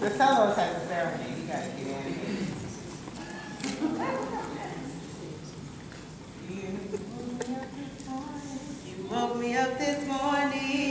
The solos has a ceremony, you gotta get in. You woke me up this morning.